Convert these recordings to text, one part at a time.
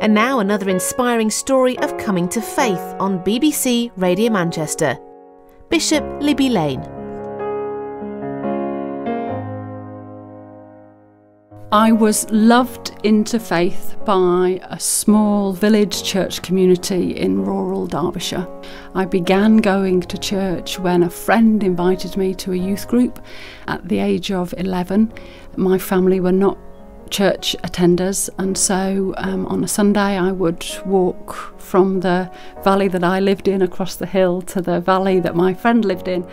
And now another inspiring story of coming to faith on BBC Radio Manchester. Bishop Libby Lane. I was loved into faith by a small village church community in rural Derbyshire. I began going to church when a friend invited me to a youth group at the age of 11. My family were not church attenders, and so um, on a Sunday I would walk from the valley that I lived in across the hill to the valley that my friend lived in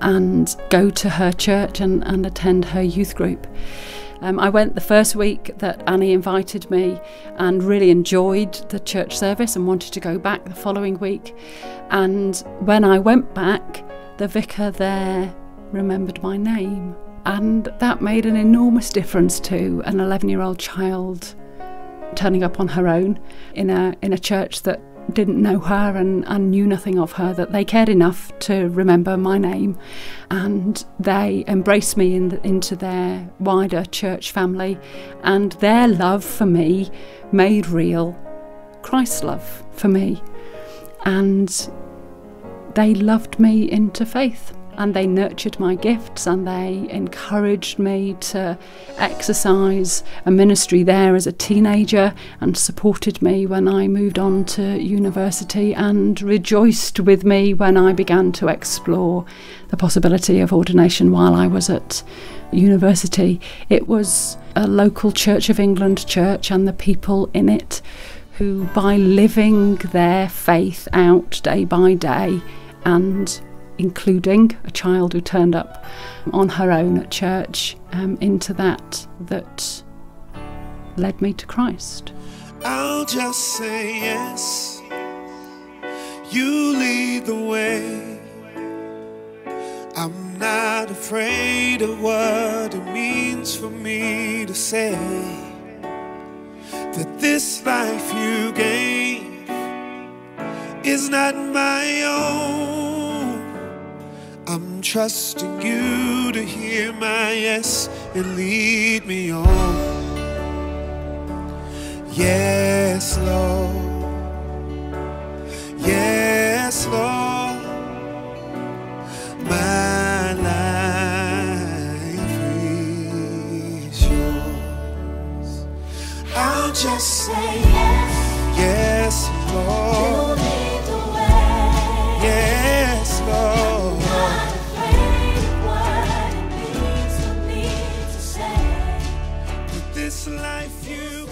and go to her church and, and attend her youth group. Um, I went the first week that Annie invited me and really enjoyed the church service and wanted to go back the following week. And when I went back, the vicar there remembered my name. And that made an enormous difference to an 11 year old child turning up on her own in a, in a church that didn't know her and, and knew nothing of her, that they cared enough to remember my name and they embraced me in the, into their wider church family. And their love for me made real Christ's love for me. And they loved me into faith and they nurtured my gifts and they encouraged me to exercise a ministry there as a teenager and supported me when I moved on to university and rejoiced with me when I began to explore the possibility of ordination while I was at university. It was a local Church of England church and the people in it who, by living their faith out day by day and including a child who turned up on her own at church, um, into that that led me to Christ. I'll just say yes. You lead the way. I'm not afraid of what it means for me to say that this life you gave is not my own. Trusting you to hear my yes and lead me on. Yes, Lord. Yes, Lord. My life is yours. I'll just say yes. Yes, Lord. This life you